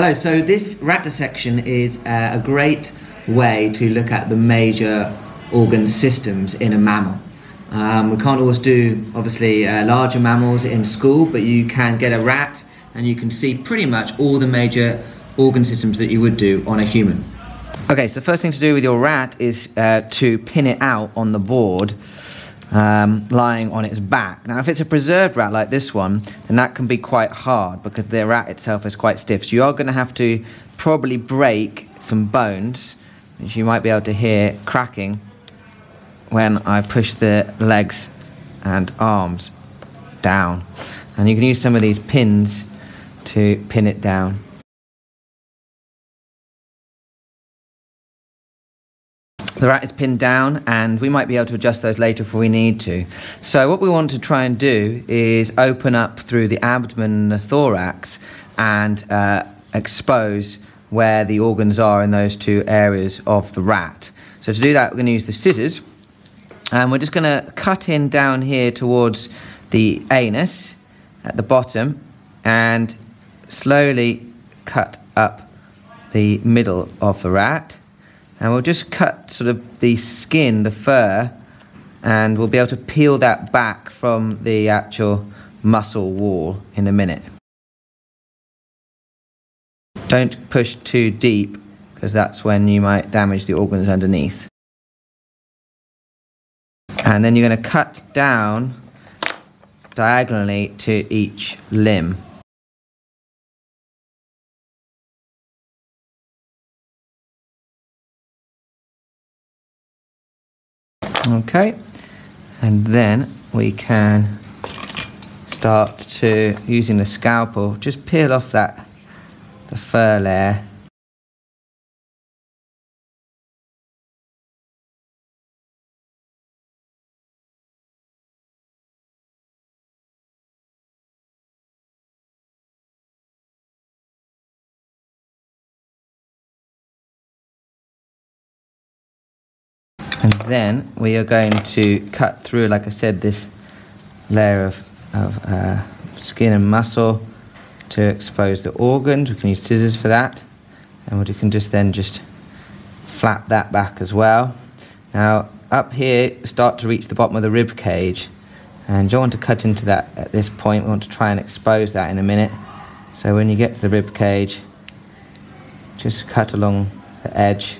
Hello, so this rat dissection is uh, a great way to look at the major organ systems in a mammal. Um, we can't always do, obviously, uh, larger mammals in school, but you can get a rat and you can see pretty much all the major organ systems that you would do on a human. Okay, so the first thing to do with your rat is uh, to pin it out on the board um, lying on its back. Now, if it's a preserved rat like this one, then that can be quite hard because the rat itself is quite stiff. So you are going to have to probably break some bones, which you might be able to hear cracking when I push the legs and arms down. And you can use some of these pins to pin it down. The rat is pinned down and we might be able to adjust those later if we need to. So what we want to try and do is open up through the abdomen and the thorax and uh, expose where the organs are in those two areas of the rat. So to do that we're going to use the scissors and we're just going to cut in down here towards the anus at the bottom and slowly cut up the middle of the rat and we'll just cut sort of the skin, the fur, and we'll be able to peel that back from the actual muscle wall in a minute. Don't push too deep because that's when you might damage the organs underneath. And then you're going to cut down diagonally to each limb. Okay, and then we can start to, using the scalpel, just peel off that, the fur layer and then we are going to cut through like I said this layer of, of uh, skin and muscle to expose the organs. We can use scissors for that. And we can just then just flap that back as well. Now up here start to reach the bottom of the rib cage. And you don't want to cut into that at this point. We want to try and expose that in a minute. So when you get to the rib cage just cut along the edge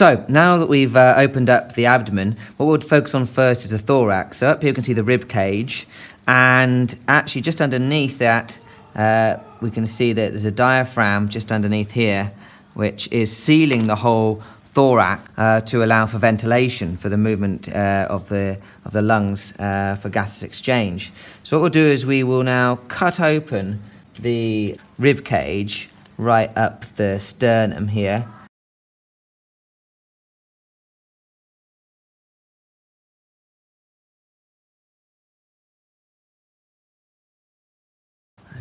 So now that we've uh, opened up the abdomen, what we'll focus on first is the thorax. So up here you can see the rib cage, and actually just underneath that, uh, we can see that there's a diaphragm just underneath here, which is sealing the whole thorax uh, to allow for ventilation for the movement uh, of the of the lungs uh, for gases exchange. So what we'll do is we will now cut open the rib cage right up the sternum here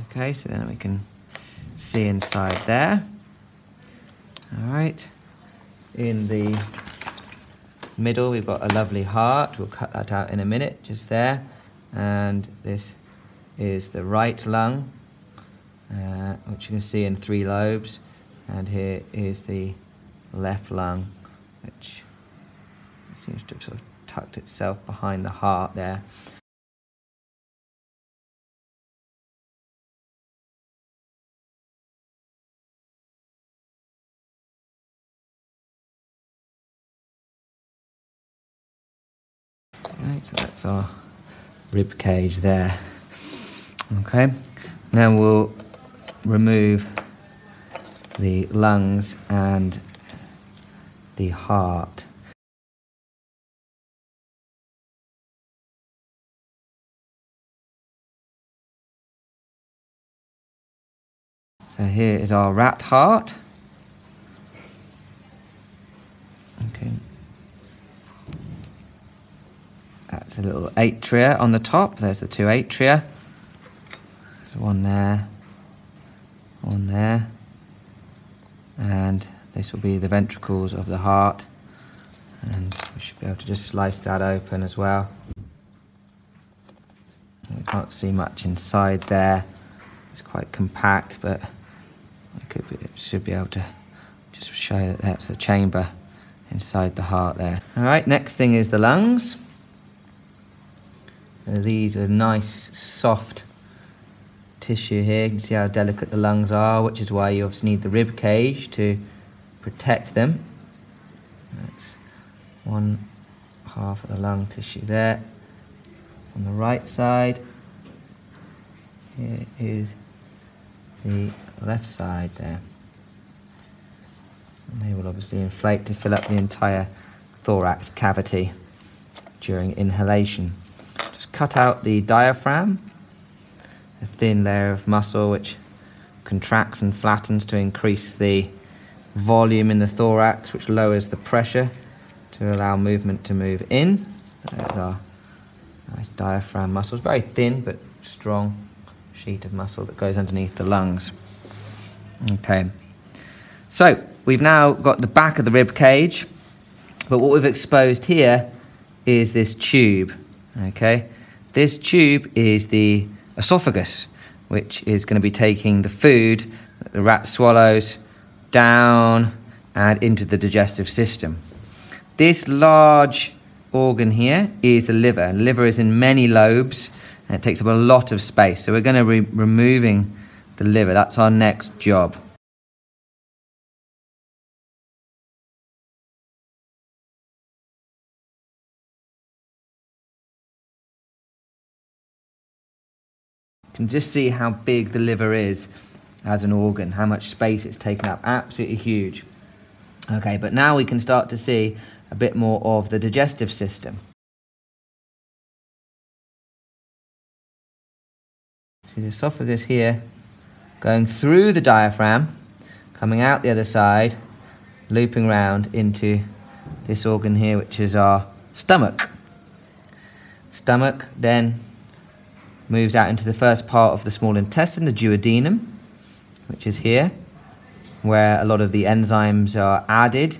Okay, so then we can see inside there. All right, in the middle we've got a lovely heart. We'll cut that out in a minute, just there. And this is the right lung, uh, which you can see in three lobes. And here is the left lung, which seems to have sort of tucked itself behind the heart there. Right, so that's our rib cage there. Okay, now we'll remove the lungs and the heart. So here is our rat heart. Okay. That's a little atria on the top. There's the two atria. There's one there, one there. And this will be the ventricles of the heart. And we should be able to just slice that open as well. You can't see much inside there. It's quite compact, but I should be able to just show that that's the chamber inside the heart there. All right, next thing is the lungs. Uh, these are nice, soft tissue here. You can see how delicate the lungs are, which is why you obviously need the rib cage to protect them. That's one half of the lung tissue there. On the right side, here is the left side there. And they will obviously inflate to fill up the entire thorax cavity during inhalation. Cut out the diaphragm, a thin layer of muscle which contracts and flattens to increase the volume in the thorax, which lowers the pressure to allow movement to move in. There's our nice diaphragm muscles, very thin but strong sheet of muscle that goes underneath the lungs. Okay, so we've now got the back of the rib cage, but what we've exposed here is this tube. Okay, this tube is the esophagus, which is going to be taking the food that the rat swallows down and into the digestive system. This large organ here is the liver. Liver is in many lobes and it takes up a lot of space. So we're going to be removing the liver. That's our next job. Can just see how big the liver is as an organ, how much space it's taken up. Absolutely huge. Okay, but now we can start to see a bit more of the digestive system. See the esophagus here going through the diaphragm, coming out the other side, looping round into this organ here, which is our stomach. Stomach then moves out into the first part of the small intestine, the duodenum, which is here, where a lot of the enzymes are added.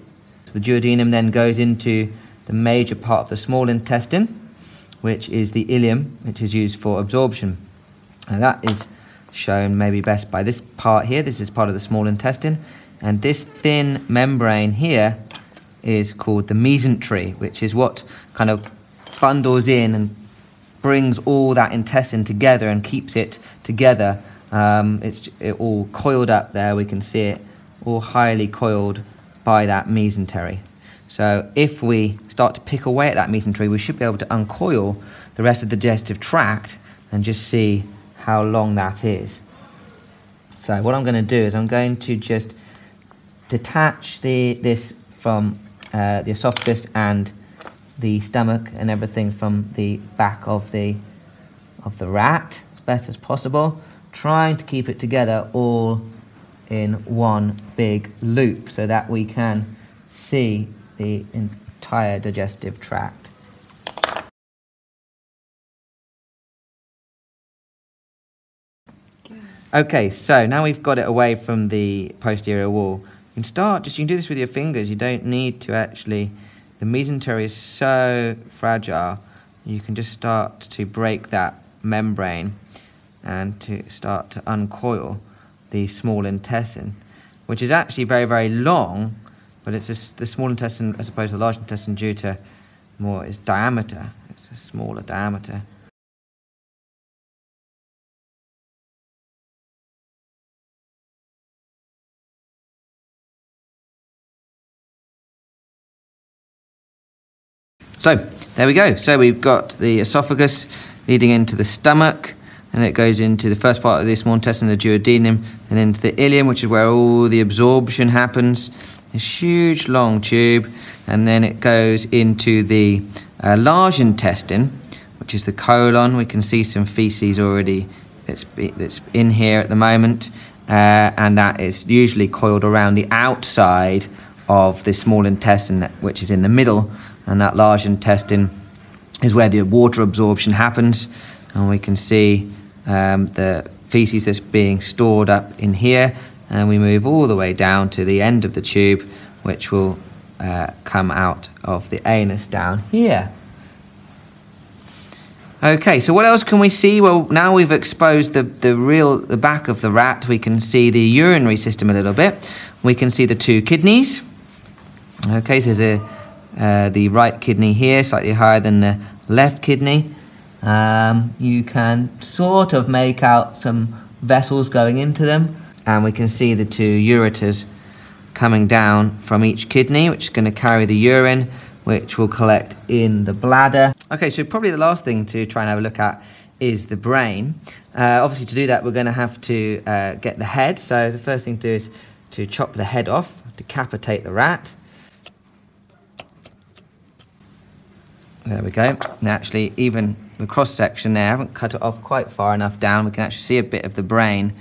The duodenum then goes into the major part of the small intestine, which is the ileum, which is used for absorption. And that is shown maybe best by this part here. This is part of the small intestine. And this thin membrane here is called the mesentery, which is what kind of bundles in and brings all that intestine together and keeps it together. Um, it's it all coiled up there. We can see it all highly coiled by that mesentery. So if we start to pick away at that mesentery, we should be able to uncoil the rest of the digestive tract and just see how long that is. So what I'm going to do is I'm going to just detach the this from uh, the esophagus and the stomach and everything from the back of the of the rat as best as possible, trying to keep it together all in one big loop so that we can see the entire digestive tract. Okay, so now we've got it away from the posterior wall. You can start, just you can do this with your fingers. You don't need to actually, the mesentery is so fragile. You can just start to break that membrane and to start to uncoil the small intestine, which is actually very, very long, but it's a, the small intestine as opposed to the large intestine due to more its diameter. It's a smaller diameter. So there we go. So we've got the esophagus leading into the stomach, and it goes into the first part of the small intestine, the duodenum, and into the ileum, which is where all the absorption happens. This huge long tube, and then it goes into the uh, large intestine, which is the colon. We can see some feces already that's, that's in here at the moment, uh, and that is usually coiled around the outside of the small intestine, which is in the middle and that large intestine is where the water absorption happens and we can see um, the feces that's being stored up in here and we move all the way down to the end of the tube which will uh, come out of the anus down here. Okay, so what else can we see? Well, now we've exposed the, the real the back of the rat, we can see the urinary system a little bit. We can see the two kidneys. Okay, so there's a, uh, the right kidney here, slightly higher than the left kidney. Um, you can sort of make out some vessels going into them, and we can see the two ureters coming down from each kidney, which is going to carry the urine which will collect in the bladder. Okay, so probably the last thing to try and have a look at is the brain. Uh, obviously to do that we're going to have to uh, get the head. So the first thing to do is to chop the head off, decapitate the rat. There we go. And actually even the cross section there, I haven't cut it off quite far enough down. We can actually see a bit of the brain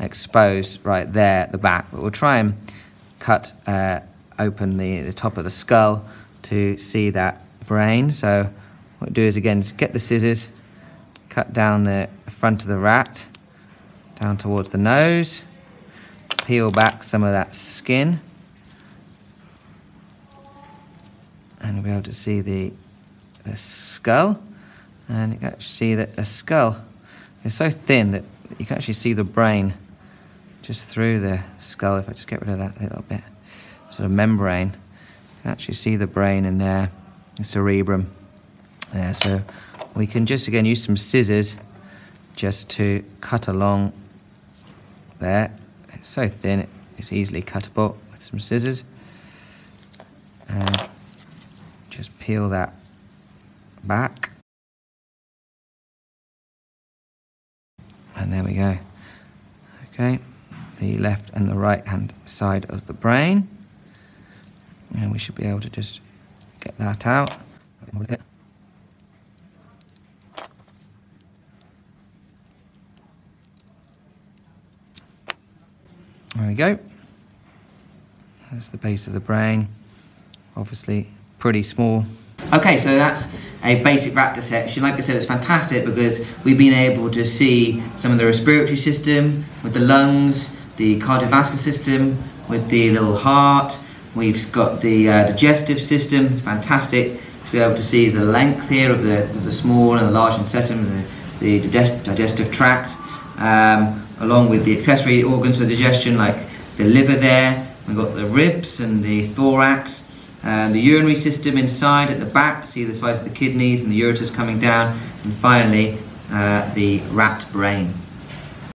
exposed right there at the back. But we'll try and cut uh, open the, the top of the skull to see that brain. So what we'll do is again, just get the scissors, cut down the front of the rat, down towards the nose, peel back some of that skin, and we'll be able to see the, the skull. And you can actually see that the skull is so thin that you can actually see the brain just through the skull. If I just get rid of that little bit, sort of membrane you can actually see the brain in there, the cerebrum there. So we can just again use some scissors just to cut along there. It's so thin, it's easily cuttable with some scissors. And just peel that back. And there we go. Okay, the left and the right hand side of the brain and we should be able to just get that out. There we go. That's the base of the brain. Obviously pretty small. Okay, so that's a basic rat dissection. Like I said, it's fantastic because we've been able to see some of the respiratory system with the lungs, the cardiovascular system with the little heart, We've got the uh, digestive system, fantastic to be able to see the length here of the, of the small and the large intestine, the, the digestive tract, um, along with the accessory organs of digestion like the liver there, we've got the ribs and the thorax, and the urinary system inside at the back, see the size of the kidneys and the ureters coming down, and finally uh, the rat brain.